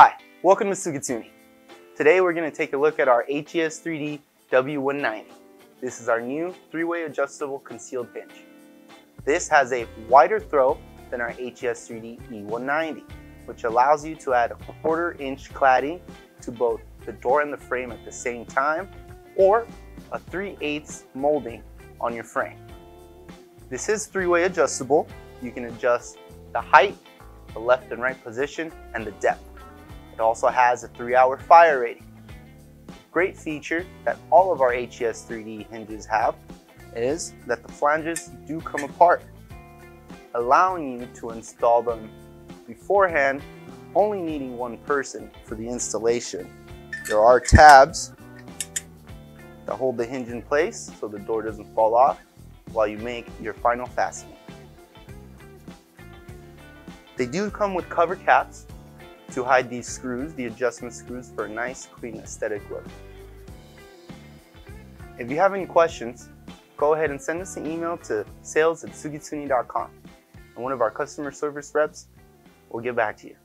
Hi, welcome to Sugatsune. Today we're going to take a look at our HES 3D W190. This is our new three-way adjustable concealed hinge. This has a wider throw than our HES 3D E190, which allows you to add a quarter inch cladding to both the door and the frame at the same time, or a 3 8 molding on your frame. This is three-way adjustable. You can adjust the height, the left and right position, and the depth. It also has a three hour fire rating. Great feature that all of our HES 3D hinges have is that the flanges do come apart, allowing you to install them beforehand, only needing one person for the installation. There are tabs that hold the hinge in place so the door doesn't fall off while you make your final fastening. They do come with cover caps to hide these screws, the adjustment screws, for a nice, clean, aesthetic look. If you have any questions, go ahead and send us an email to sales at sugatsune.com and one of our customer service reps will get back to you.